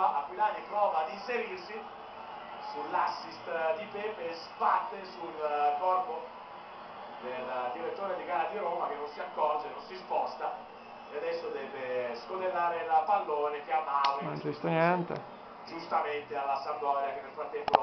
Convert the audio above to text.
Aquilani prova ad inserirsi sull'assist di Pepe, sbatte sul eh, corpo del eh, direttore di gara di Roma che non si accorge, non si sposta e adesso deve scodellare il pallone che a Mauri Non giustamente alla Sampdoria che nel frattempo lo